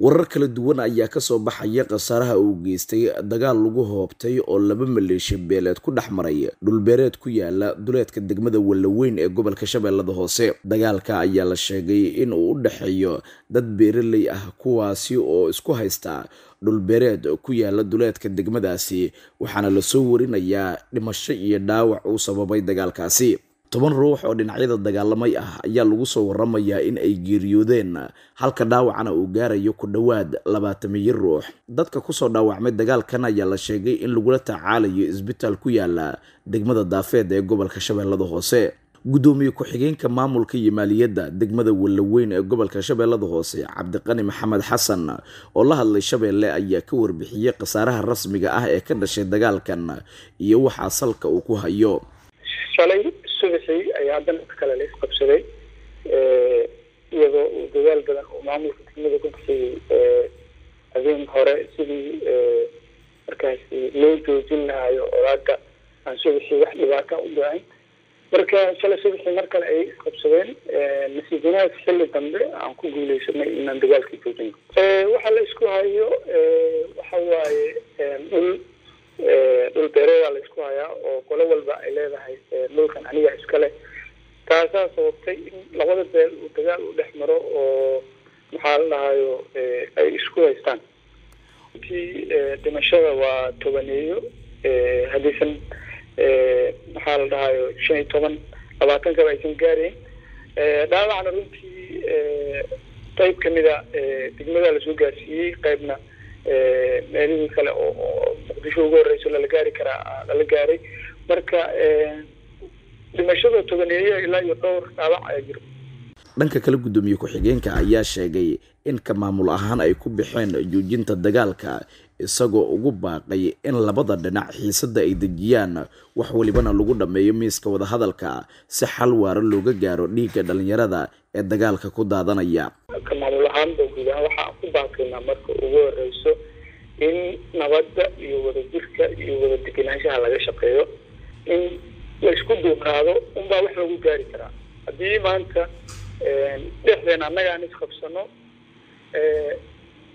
warar kala duwan ayaa ka soo baxaya khasaaraha uu geystay dagaal lagu hoobtay oo laba maleeshiya beeleed ku dhex maray dhulbeereed ku yaalla duleedka degmada wallaweyn ee gobolka shabeellada hoose. Dagaalka ayaa la sheegay in uu u dhexeeyo dad beeraley ah kuwaasi oo isku haysta dhulbeereed ku yaalla duleedka degmadaasi waxaana la soo warinayaa dhimasho iyo dhaawac uu sababay dagaalkaasi toban ruux oo dhinacyada dagaalamay ah ayaa lagu soo waramayaa in ay geeriyoodeen halka dhaawacana uu gaarayo ku dhowaad labaatamiyo ruux. Dadka ku soo dhaawacmay dagaalkan ayaa la sheegay in lagula tacaalayo isbitaal ku yaalla degmada daafeed ee gobolka shabeellada hoose. Guddoomiye ku-xigeenka maamulka iyo maaliyadda degmada wallaweyn ee gobolka shabeellada hoose cabdiqani maxamed xasan oo la hadlay shabeelle ayaa ka warbixiyey khasaaraha rasmiga ah ee ka dhashay dagaalkan iyo waxaa salka uu ku hayo subaxii ayaa danka kale la isqabsaday iyadoo uu dadaal badan oo maamulka degmada ku bixiyey habeen hore sidii markaasi loo joojin lahayo olaada aan subaxii wax dhibaata u dhicin. Marka shalay subaxii mar kale ayay isqabsadeen nasiibanaad xilli dambe aan ku guuleysanay inaan dagaalka joojino waxaa la isku hayo waxa waaye dhul dhul beereedaa la isku hayaa oo qolo walba ay leedahay dhulkan aniga taasaa sababtay in labada beel uu dagaal u dhex maro oo maxaa la dhahayo ay isku haystaan. Intii dhimashada waa tobaneeyo haddaysan maxaa la dhahayo shan iyo toban labaatankaba aysan gaarayn dhaawacna runtii qayb kamida degmada la soo gaarsiiyey qaybna meelihii kale oo muqdisho ugu horeyso lala gaari karaa lala gaaray. Marka dhimashada tobaneeyo ilaa iyo dhowr dhaawac ayaa jiro. Dhanka kale guddoomiye ku-xigeenka ayaa sheegay in ka maamul ahaan ay ku baxeen joojinta dagaalka isagoo ugu baaqay in labada dhinac xiisadda ay dejiyaan wax walibana lagu dhammeeyo miiska wadahadalka si xal waara looga gaaro dhiigga dhalinyarada ee dagaalka ku daadanaya. Ka maamul ahaanba guud ahaan waxaan ku baaqaynaa marka ugu horeyso in nabadda iyo wadajirka iyo wada degenaanshaha laga shaqeeyo in la isku duubnaado unbaa wax lagu gaari karaa. Haddii maanta dhexdeena annaga aan isqabsano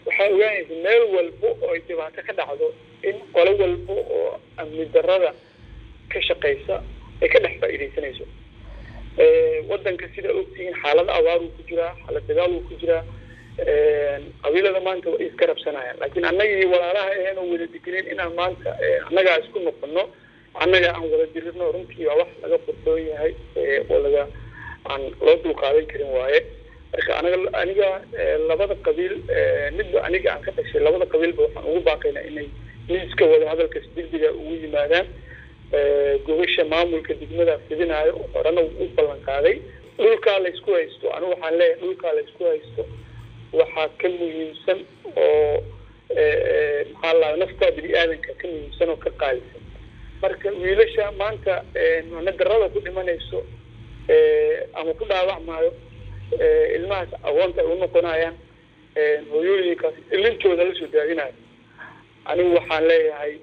waxaa ogaanaysa meel walbo oo ay dhibaato ka dhacdo in qolo walbo oo amni darada ka shaqeysa ay ka dhex faa'iidaysanayso. Wadanka sida ogtihiin xaalad abaar uu ku jiraa xaalad dagaal ku jiraa. Qabiilada maanta way iska rabsanayaan. Laakiin annagii walaalaha aheenoo wada degeneyn inaan maanta annagaa isku noqono annaga aan wada dirino runtii waa wax laga qorsoon yahay oo laga aan loo dulqaadan karin waaye. Marka anaga aniga labada qabiil midba aniga aan ka dhashay labada qabiilba waxaan ugu baaqaynaa inay miiska wadahadalka si degdega ugu yimaadaan. Gobasha maamulka degmada fidinaayo horena u ballan qaaday. Dhulkaa la isku haysto anigu waxaan leeyahay dhulkaa la isku haysto waxaa ka muhiimsan oo maxaa la naftaa bini aadanka ka muhiimsan oo ka qaalisan marka wiilasha maanta macna darada ku dhimanayso ama ku dhaawacmaayo ilmahaas aqoonta ay u noqonayaan hooyooyinkaas ilintooda la soo daadinayo anigu waxaan leeyahay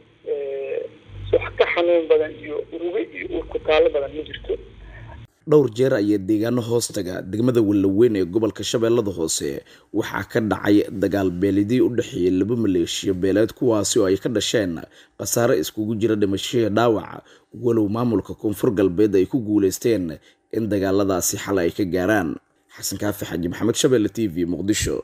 wax ka xanuun badan iyo urugo iyo urkutaalo badan ma jirto dhowr jeer ayaa deegaano hoostaga degmada wallaweyn ee gobolka shabeellada hoose. Waxaa ka dhacay dagaal beelidii u dhexeeyay laba maleeshiya beeleed kuwaasi oo ay ka dhasheen khasaare iskugu jira dhimashihii dhaawac. Walow maamulka koonfur galbeed ay ku guuleysteen in dagaaladaasi xal ay ka gaaraan. Xasan kaafi xaji maxamed shabeelle t v muqdisho